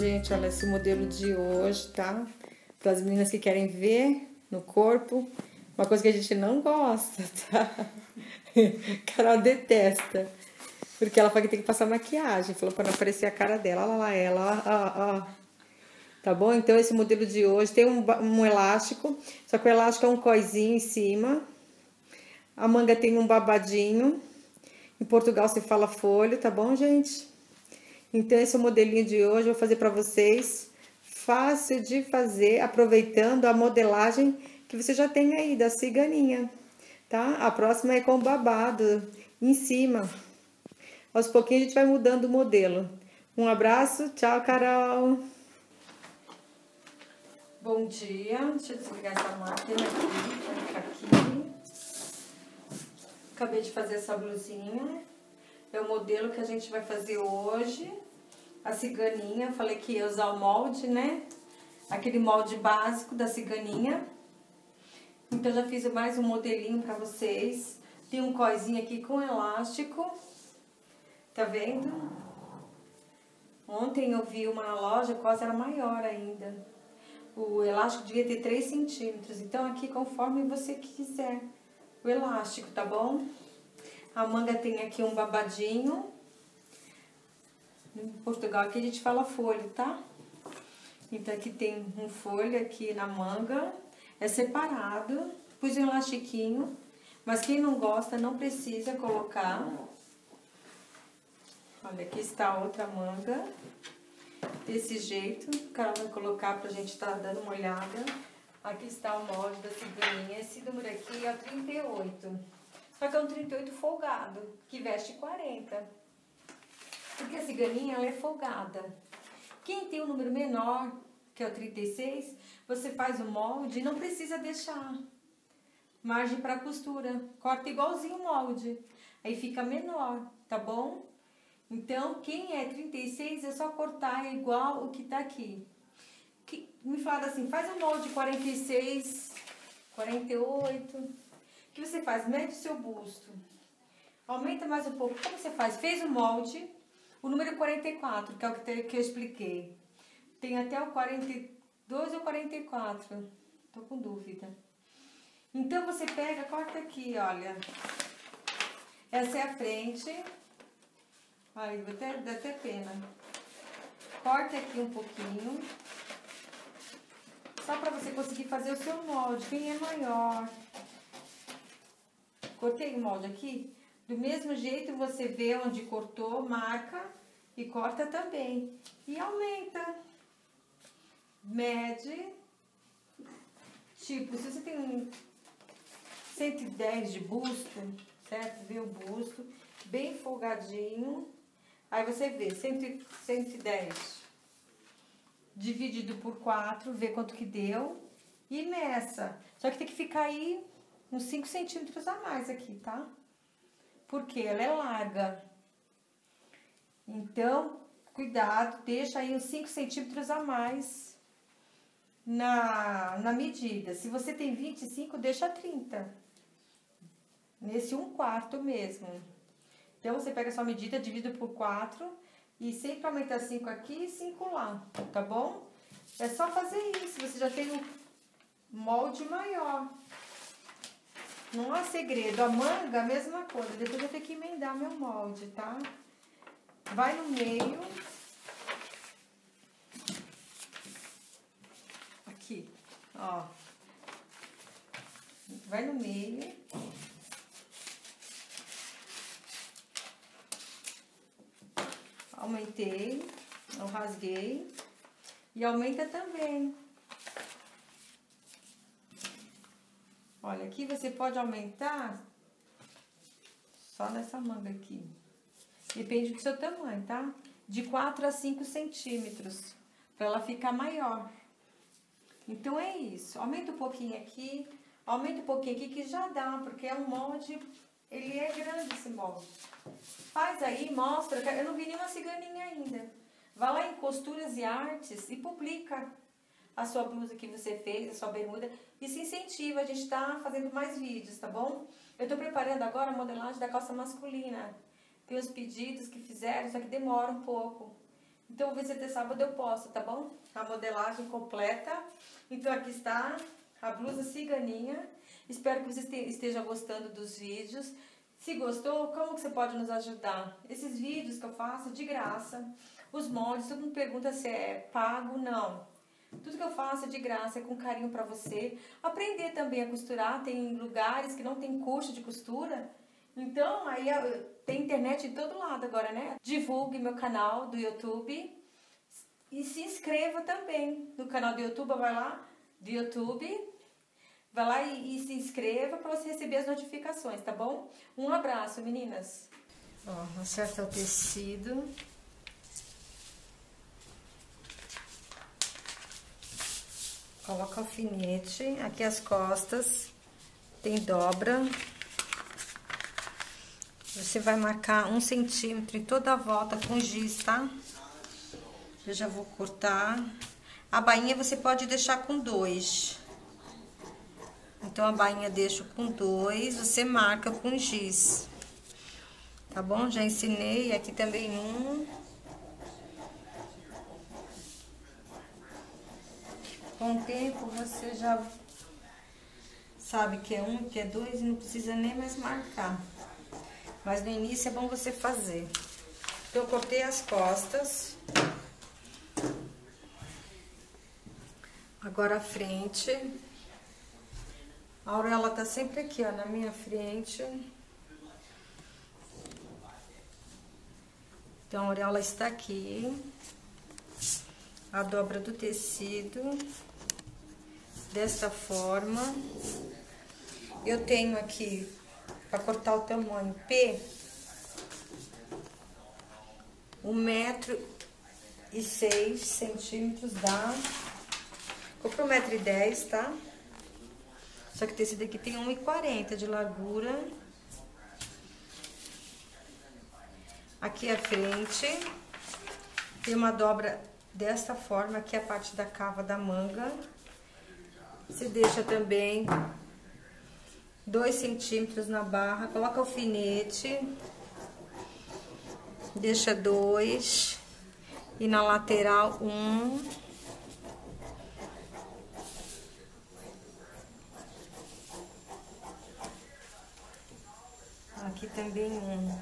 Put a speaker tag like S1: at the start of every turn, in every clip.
S1: gente, olha esse modelo de hoje, tá? Para as meninas que querem ver no corpo, uma coisa que a gente não gosta, tá? Carol detesta. Porque ela fala que tem que passar maquiagem. Falou para não aparecer a cara dela. Olha lá ela, ó, ó. Tá bom? Então, esse modelo de hoje tem um, um elástico. Só que o elástico é um coisinho em cima. A manga tem um babadinho. Em Portugal se fala folho, tá bom, gente? Então, esse é o modelinho de hoje. Eu vou fazer para vocês. Fácil de fazer, aproveitando a modelagem que você já tem aí, da ciganinha, tá? A próxima é com babado em cima. Aos pouquinhos a gente vai mudando o modelo. Um abraço, tchau, Carol! Bom dia, deixa eu desligar essa máquina aqui, aqui. Acabei de fazer essa blusinha. É o modelo que a gente vai fazer hoje. A ciganinha, falei que ia usar o molde, né? Aquele molde básico da ciganinha. Então, já fiz mais um modelinho pra vocês. Tem um coisinho aqui com elástico. Tá vendo? Ontem eu vi uma loja, quase era maior ainda. O elástico devia ter 3 centímetros. Então, aqui, conforme você quiser o elástico, tá bom? A manga tem aqui um babadinho. Em Portugal, aqui a gente fala folho, tá? Então, aqui tem um folho aqui na manga. É separado. Pus um elastiquinho. Mas quem não gosta, não precisa colocar. Olha, aqui está a outra manga. Desse jeito, o cara vai colocar pra gente estar tá dando uma olhada. Aqui está o molde da ciganinha. Esse número aqui é o 38. Só que é um 38 folgado, que veste 40. Porque a ciganinha, ela é folgada. Quem tem o um número menor, que é o 36, você faz o molde e não precisa deixar margem para costura. Corta igualzinho o molde. Aí fica menor, tá bom? Então, quem é 36 é só cortar igual o que tá aqui. Que, me fala assim, faz um molde 46, 48. Que você faz? Mede o seu busto. Aumenta mais um pouco. Como você faz? Fez o molde, o número 44, que é o que, que eu expliquei. Tem até o 42 ou 44. Tô com dúvida. Então, você pega, corta aqui, olha. Essa é a frente. Ai, vou até, dá até pena. Corta aqui um pouquinho. Só para você conseguir fazer o seu molde. Quem é maior. Cortei o molde aqui. Do mesmo jeito, você vê onde cortou, marca e corta também. E aumenta. Mede. Tipo, se você tem 110 de busto, certo? Vê o busto, bem folgadinho. Aí você vê, 100, 110 dividido por 4, vê quanto que deu. E nessa, só que tem que ficar aí uns 5 centímetros a mais aqui, tá? Porque ela é larga. Então, cuidado, deixa aí uns 5 centímetros a mais na, na medida. Se você tem 25, deixa 30. Nesse 1 um quarto mesmo. Então, você pega a sua medida, divide por 4 e sempre aumenta 5 aqui e 5 lá, tá bom? É só fazer isso, você já tem um molde maior. Não há segredo. A manga, a mesma coisa. Depois eu tenho que emendar meu molde, tá? Vai no meio. Aqui, ó. Vai no meio. aumentei, eu rasguei e aumenta também. Olha, aqui você pode aumentar só nessa manga aqui. Depende do seu tamanho, tá? De 4 a 5 centímetros, para ela ficar maior. Então, é isso. Aumenta um pouquinho aqui, aumenta um pouquinho aqui que já dá, porque é um molde ele é grande esse molde. Faz aí, mostra. Eu não vi nenhuma ciganinha ainda. Vá lá em Costuras e Artes e publica a sua blusa que você fez, a sua bermuda. Se incentiva, a gente está fazendo mais vídeos, tá bom? Eu estou preparando agora a modelagem da calça masculina. Tem os pedidos que fizeram, só que demora um pouco. Então, vou ver se até sábado eu posso, tá bom? A modelagem completa. Então, aqui está a blusa ciganinha. Espero que você esteja gostando dos vídeos. Se gostou, como que você pode nos ajudar? Esses vídeos que eu faço de graça, os moldes, todo mundo pergunta se é pago, não. Tudo que eu faço é de graça, é com carinho para você. Aprender também a costurar, tem lugares que não tem curso de costura. Então, aí tem internet de todo lado agora, né? Divulgue meu canal do YouTube e se inscreva também no canal do YouTube, vai lá, do YouTube, vai lá e, e se inscreva para você receber as notificações, tá bom? Um abraço, meninas. Ó, acerta o tecido. Coloca alfinete, aqui as costas, tem dobra. Você vai marcar um centímetro em toda a volta com giz, tá? Eu já vou cortar. A bainha você pode deixar com dois. Então, a bainha deixo com dois, você marca com giz. Tá bom? Já ensinei aqui também um. Com o tempo você já sabe que é um, que é dois e não precisa nem mais marcar. Mas no início é bom você fazer. Então, eu cortei as costas. Agora a frente. A auréola tá sempre aqui, ó, na minha frente. Então, a auréola está aqui. A dobra do tecido dessa forma. Eu tenho aqui, para cortar o tamanho P, um metro e seis centímetros dá. Comprei um metro e dez, tá? Só que esse daqui tem um e quarenta de largura. Aqui a frente. Tem uma dobra dessa forma, aqui a parte da cava da manga. Você deixa também dois centímetros na barra, coloca alfinete, deixa dois e na lateral um. Aqui também um.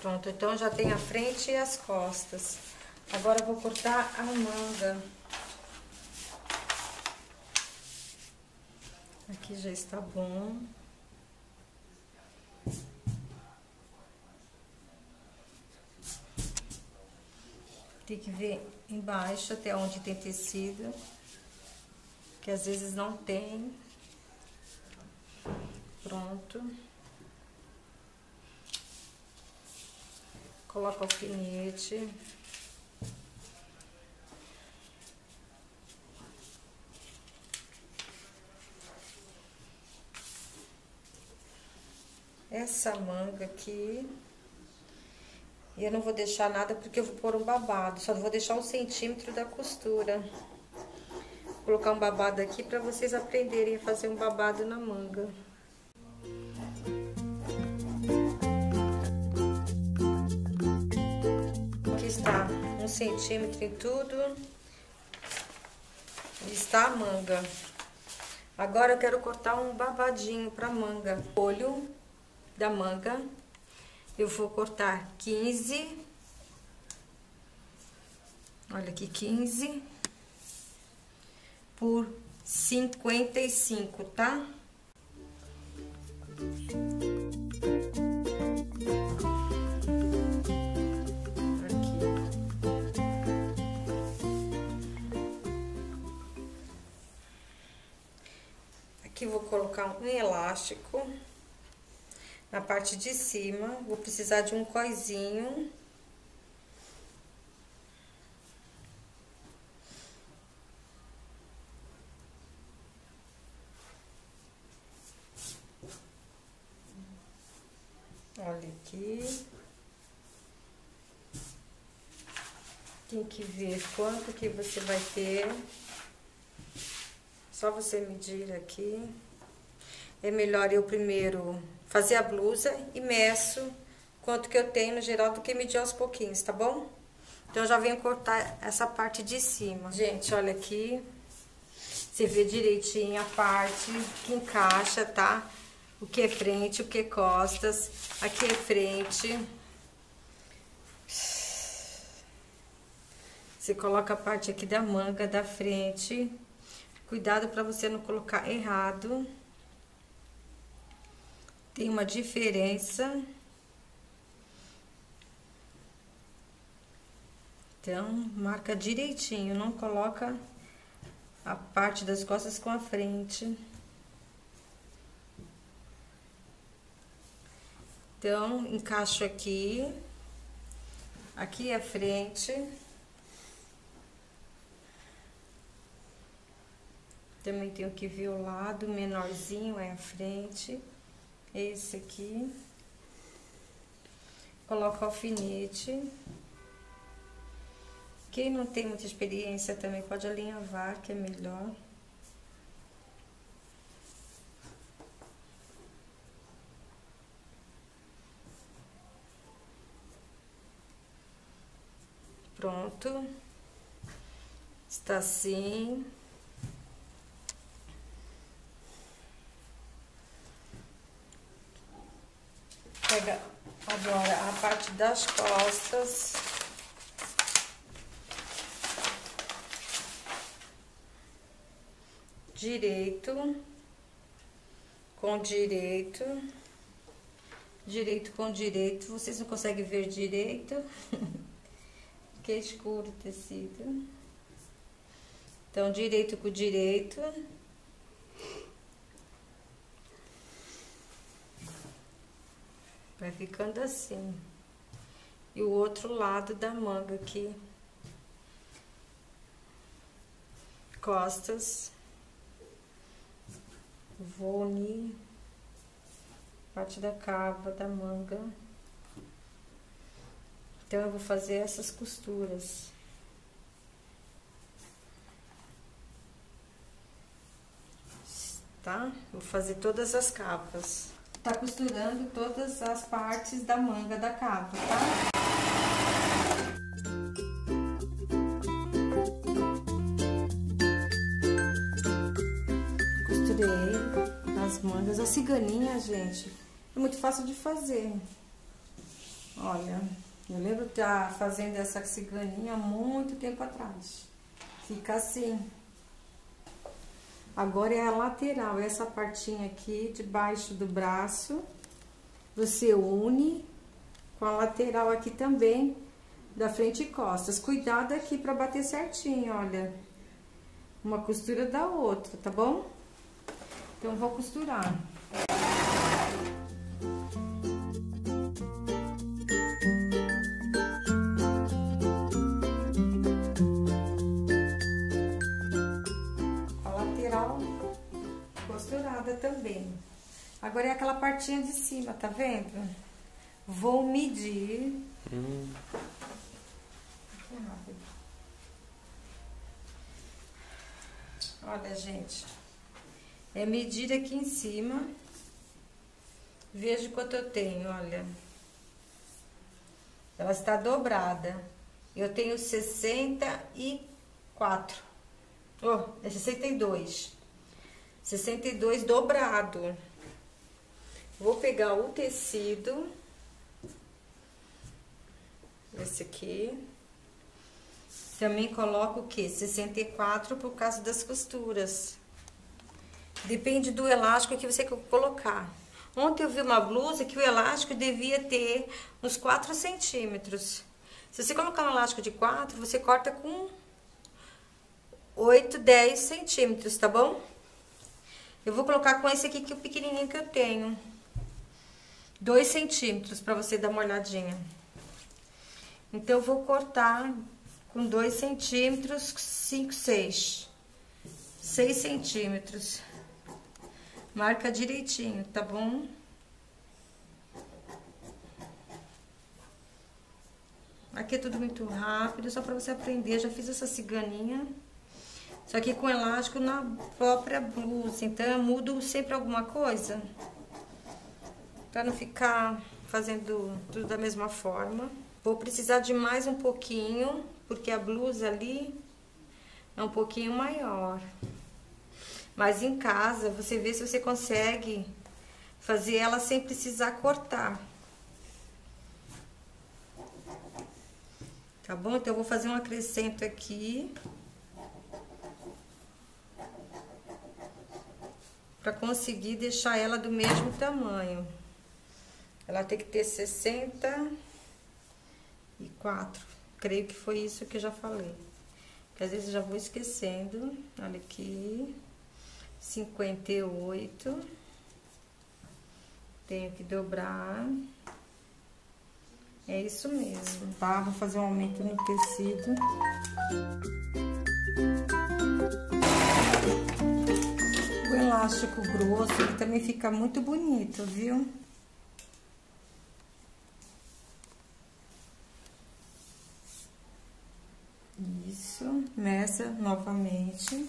S1: Pronto, então já tem a frente e as costas. Agora vou cortar a manga. Aqui já está bom. Tem que ver embaixo até onde tem tecido, que às vezes não tem. Pronto. Coloca o alfinete. Essa manga aqui. E eu não vou deixar nada porque eu vou pôr um babado. Só vou deixar um centímetro da costura. Vou colocar um babado aqui para vocês aprenderem a fazer um babado na manga. Aqui está um centímetro em tudo. Está a manga. Agora eu quero cortar um babadinho para manga. Olho da manga, eu vou cortar 15, olha aqui, 15 por 55, tá? Aqui. Vou colocar um elástico na parte de cima, vou precisar de um coisinho. Olha aqui. Tem que ver quanto que você vai ter. Só você medir aqui. É melhor eu primeiro fazer a blusa e meço quanto que eu tenho no geral do que medir aos pouquinhos, tá bom? Então, eu já venho cortar essa parte de cima. Gente, olha aqui. Você vê direitinho a parte que encaixa, tá? O que é frente, o que é costas. Aqui é frente. Você coloca a parte aqui da manga da frente. Cuidado para você não colocar errado. Tem uma diferença. Então, marca direitinho, não coloca a parte das costas com a frente. Então, encaixo aqui. Aqui é a frente. Também tenho que ver o lado menorzinho, é a frente. Esse aqui. Coloco alfinete. Quem não tem muita experiência também pode alinhavar, que é melhor. Pronto. Está assim. Pega agora a parte das costas. Direito com direito. Direito com direito. Vocês não conseguem ver direito. É escuro o tecido. Então, direito com direito. Vai ficando assim. E o outro lado da manga aqui. Costas. Vou unir parte da cava da manga. Então, eu vou fazer essas costuras. Tá? Vou fazer todas as capas tá costurando todas as partes da manga da capa, tá? Costurei as mangas. A ciganinha, gente, é muito fácil de fazer. Olha, eu lembro de estar fazendo essa ciganinha há muito tempo atrás. Fica assim. Agora é a lateral, essa partinha aqui debaixo do braço. Você une com a lateral aqui também, da frente e costas. Cuidado aqui pra bater certinho, olha. Uma costura da outra, tá bom? Então, vou costurar. Também. Agora é aquela partinha de cima, tá vendo? Vou medir. Hum. Olha, gente. É medir aqui em cima. Veja quanto eu tenho, olha. Ela está dobrada. Eu tenho 64. Oh, é 62. 62 dobrado. Vou pegar o tecido. Esse aqui. Também coloco o que? 64 por causa das costuras. Depende do elástico que você colocar. Ontem eu vi uma blusa que o elástico devia ter uns 4 centímetros. Se você colocar um elástico de 4, você corta com 8, 10 centímetros, tá bom? Eu vou colocar com esse aqui que é o pequenininho que eu tenho. Dois centímetros para você dar uma olhadinha. Então, eu vou cortar com dois centímetros, cinco, seis. Seis centímetros. Marca direitinho, tá bom? Aqui é tudo muito rápido, só para você aprender. já fiz essa ciganinha. Só que com elástico na própria blusa. Então, eu mudo sempre alguma coisa. Pra não ficar fazendo tudo da mesma forma. Vou precisar de mais um pouquinho, porque a blusa ali é um pouquinho maior. Mas em casa, você vê se você consegue fazer ela sem precisar cortar. Tá bom? Então, eu vou fazer um acrescento aqui. Pra conseguir deixar ela do mesmo tamanho. Ela tem que ter 64. Creio que foi isso que eu já falei. Às vezes já vou esquecendo. Olha aqui. 58. Tenho que dobrar. É isso mesmo, tá? Vou fazer um aumento no tecido. Elástico grosso, ele também fica muito bonito, viu? Isso, meça novamente.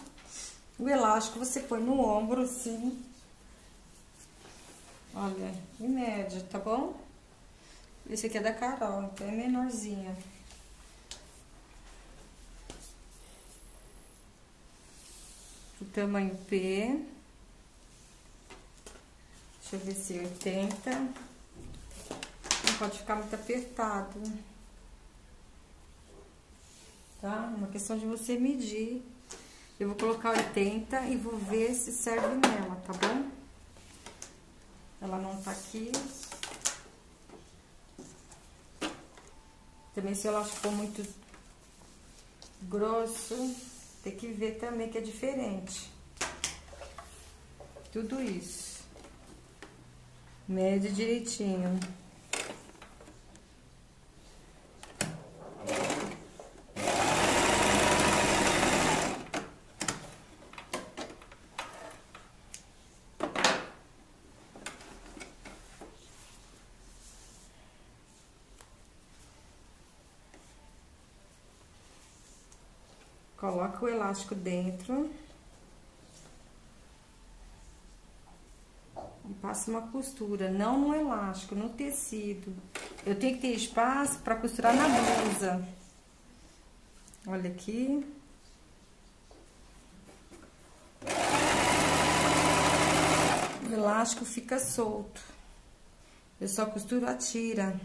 S1: O elástico você põe no ombro, assim. Olha, em média, tá bom? Esse aqui é da Carol, então é menorzinha. O tamanho P. Deixa eu ver se é 80. Não pode ficar muito apertado. Tá? Uma questão de você medir. Eu vou colocar 80 e vou ver se serve nela, tá bom? Ela não tá aqui. Também se ela for muito grosso, tem que ver também que é diferente. Tudo isso. Mede direitinho. Coloca o elástico dentro. Passa uma costura, não no elástico, no tecido. Eu tenho que ter espaço para costurar na blusa. Olha aqui. O elástico fica solto. Eu só costuro a tira.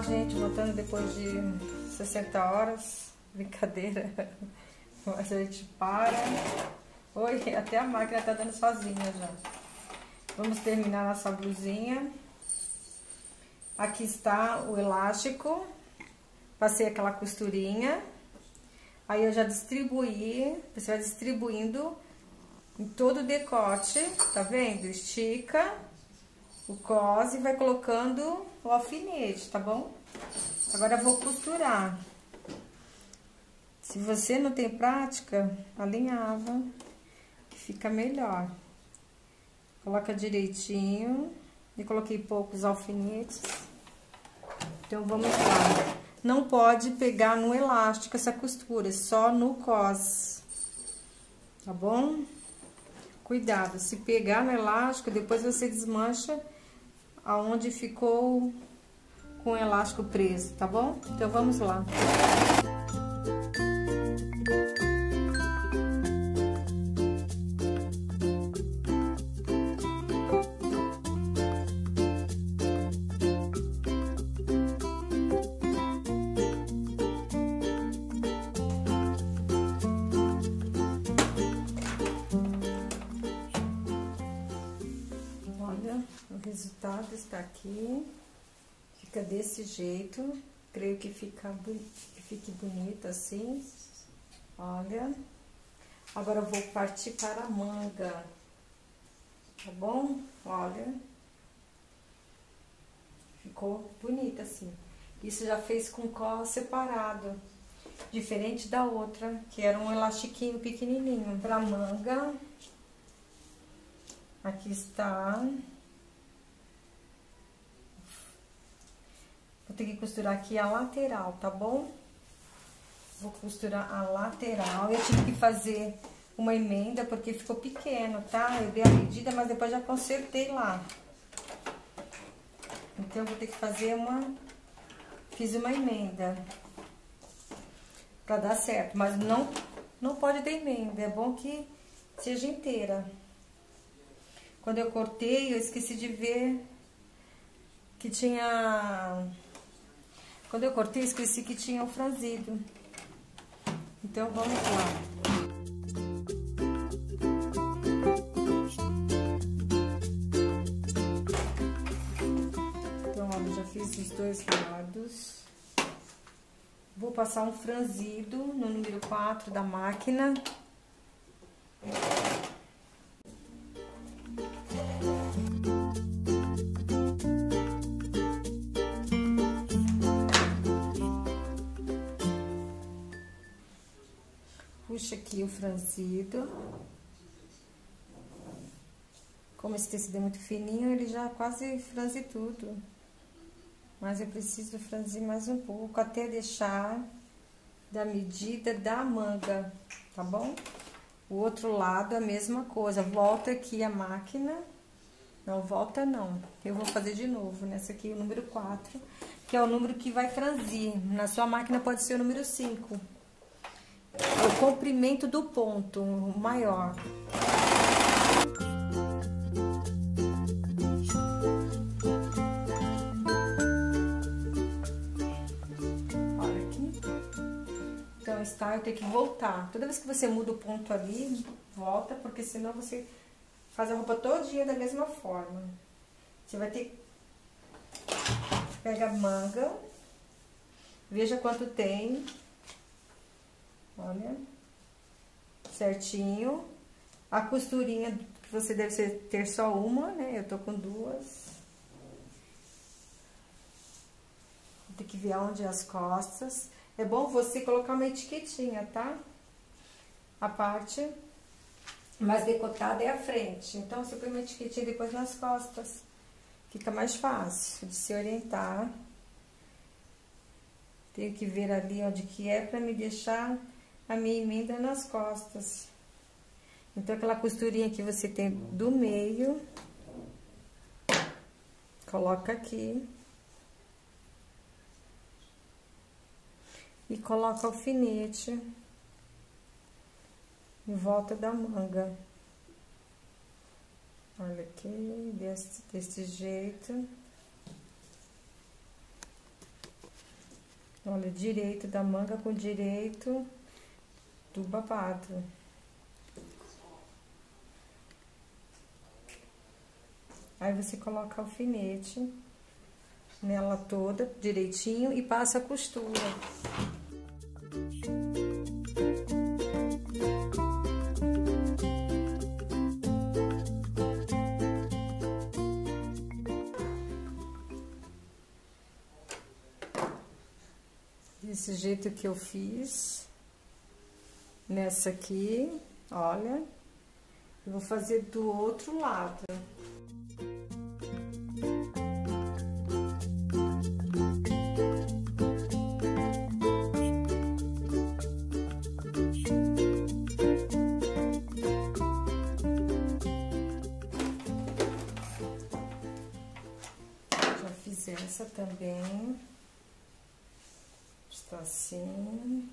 S1: Gente, voltando depois de 60 horas. Brincadeira. A gente para. Oi, até a máquina tá dando sozinha já. Vamos terminar nossa blusinha. Aqui está o elástico. Passei aquela costurinha. Aí eu já distribuí. Você vai distribuindo em todo o decote, tá vendo? Estica o cose e vai colocando o alfinete, tá bom? Agora eu vou costurar. Se você não tem prática, alinhava, que fica melhor. Coloca direitinho. E coloquei poucos alfinetes. Então, vamos lá. Não pode pegar no elástico essa costura, só no cos. Tá bom? Cuidado, se pegar no elástico, depois você desmancha aonde ficou com o elástico preso, tá bom? Então, vamos lá. Está aqui. Fica desse jeito. Creio que, fica, que fique bonito assim. Olha. Agora eu vou partir para a manga. Tá bom? Olha. Ficou bonita assim. Isso já fez com cola separado. Diferente da outra, que era um elastiquinho pequenininho. Pra manga. Aqui está. Vou ter que costurar aqui a lateral, tá bom? Vou costurar a lateral. Eu tive que fazer uma emenda porque ficou pequeno, tá? Eu dei a medida, mas depois já consertei lá. Então, eu vou ter que fazer uma... Fiz uma emenda. Pra dar certo, mas não, não pode ter emenda. É bom que seja inteira. Quando eu cortei, eu esqueci de ver que tinha... Quando eu cortei, esqueci que tinha o franzido. Então, vamos lá. Então, olha, já fiz os dois lados. Vou passar um franzido no número 4 da máquina. Puxa aqui o franzido. Como esse tecido é muito fininho, ele já quase franze tudo. Mas eu preciso franzir mais um pouco, até deixar da medida da manga, tá bom? O outro lado, a mesma coisa. Volta aqui a máquina. Não, volta não. Eu vou fazer de novo. Nessa aqui, o número 4, que é o número que vai franzir. Na sua máquina pode ser o número 5. O comprimento do ponto maior. tá? Eu tenho que voltar. Toda vez que você muda o ponto ali, volta, porque senão você faz a roupa todinha da mesma forma. Você vai ter... Pega a manga, veja quanto tem. Olha. Certinho. A costurinha, que você deve ter só uma, né? Eu tô com duas. Tem que ver onde é as costas. É bom você colocar uma etiquetinha, tá? A parte mais decotada é a frente. Então, você põe uma etiquetinha depois nas costas. Fica mais fácil de se orientar. Tenho que ver ali onde que é pra me deixar a minha emenda nas costas. Então, aquela costurinha que você tem do meio, coloca aqui. e coloca alfinete em volta da manga. Olha aqui, desse, desse jeito. Olha, direito da manga com direito babado. Aí você coloca alfinete nela toda direitinho e passa a costura. Desse jeito que eu fiz, nessa aqui, olha, vou fazer do outro lado. essa também. Está assim.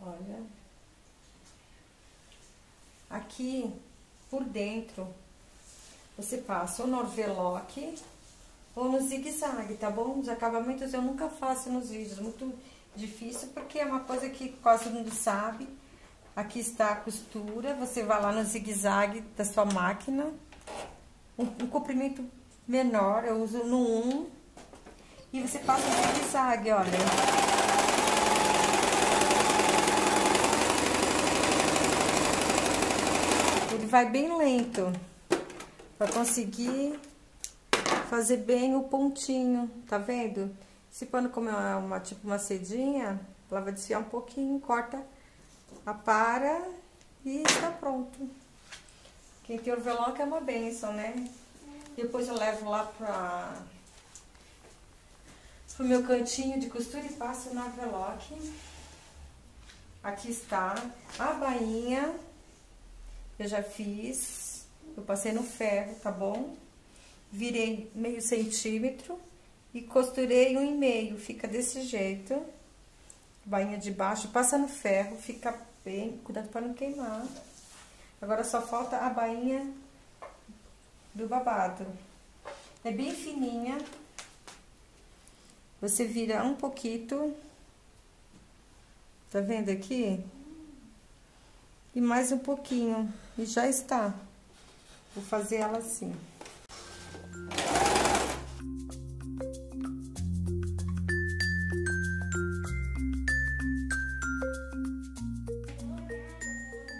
S1: Olha. Aqui, por dentro, você passa ou no overlock ou no zigue-zague, tá bom? Os acabamentos eu nunca faço nos vídeos, muito difícil, porque é uma coisa que quase mundo sabe. Aqui está a costura, você vai lá no zigue-zague da sua máquina, um, um comprimento menor, eu uso no 1. E você passa um zigue-zague, olha. Ele vai bem lento, para conseguir fazer bem o pontinho, tá vendo? Se pano como é uma, tipo uma cedinha, ela vai desfiar um pouquinho, corta, apara e está pronto. Quem tem overlock é uma benção, né? Depois eu levo lá para o meu cantinho de costura e passo na veloc. Aqui está a bainha. Eu já fiz. Eu passei no ferro, tá bom? Virei meio centímetro e costurei um e meio. Fica desse jeito. Bainha de baixo, passa no ferro, fica bem... Cuidado para não queimar. Agora só falta a bainha do babado. É bem fininha. Você vira um pouquinho. Tá vendo aqui? E mais um pouquinho. E já está. Vou fazer ela assim.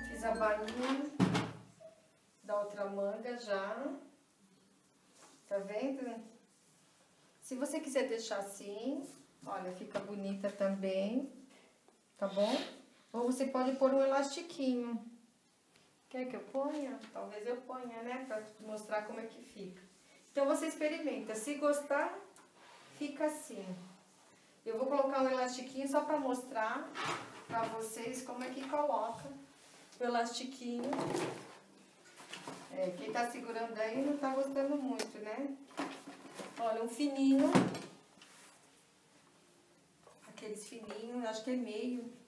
S1: Fiz a bainha da outra manga já. Tá vendo? Se você quiser deixar assim, olha, fica bonita também, tá bom? Ou você pode pôr um elastiquinho. Quer que eu ponha? Talvez eu ponha, né? Pra mostrar como é que fica. Então, você experimenta. Se gostar, fica assim. Eu vou colocar um elastiquinho só pra mostrar pra vocês como é que coloca o elastiquinho. É, quem tá segurando aí não tá gostando muito, né? Olha, um fininho. Aqueles fininhos, acho que é meio.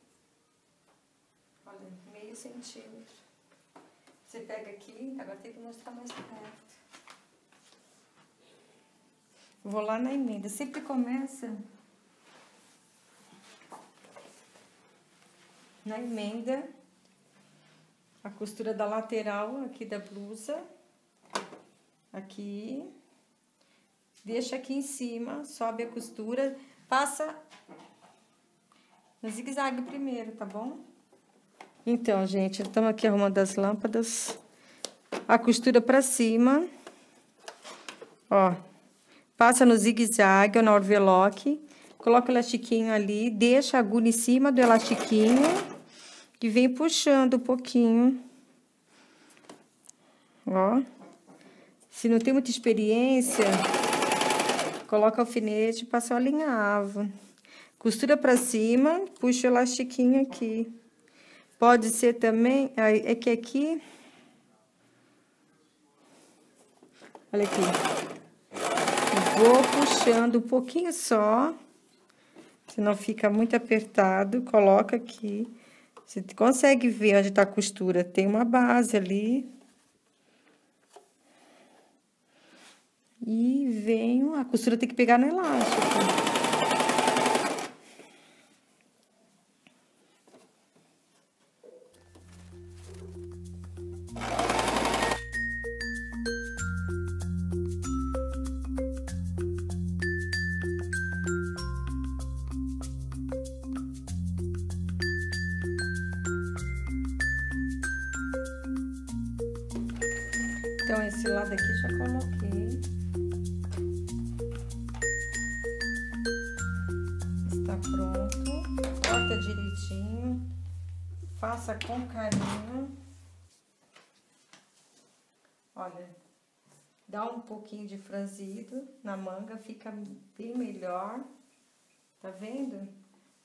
S1: Olha, meio centímetro. Você pega aqui, agora tem que mostrar mais perto. Vou lá na emenda. Sempre começa na emenda a costura da lateral aqui da blusa. Aqui. Deixa aqui em cima, sobe a costura, passa no zigue-zague primeiro, tá bom? Então, gente, estamos aqui arrumando as lâmpadas. A costura pra cima. Ó. Passa no zigue-zague ou na overlock. Coloca o elastiquinho ali, deixa a agulha em cima do elastiquinho e vem puxando um pouquinho. Ó. Se não tem muita experiência, coloca alfinete e passa o alinhavo. Costura pra cima, puxa o elastiquinho aqui. Pode ser também, é que aqui... Olha aqui. Vou puxando um pouquinho só, senão fica muito apertado. Coloca aqui. Você consegue ver onde tá a costura. Tem uma base ali. E venho, a costura tem que pegar no elástico. Então, esse lado aqui já coloquei. Está pronto. Corta direitinho. Faça com carinho. Olha, dá um pouquinho de franzido na manga, fica bem melhor. Tá vendo?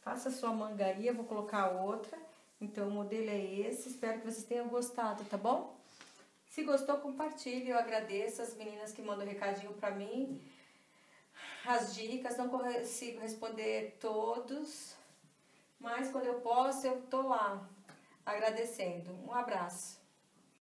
S1: Faça sua manga aí, eu vou colocar outra. Então, o modelo é esse. Espero que vocês tenham gostado, tá bom? Se gostou, compartilhe. Eu agradeço as meninas que mandam recadinho para mim. As dicas, não consigo responder todos, mas quando eu posso, eu tô lá agradecendo. Um abraço.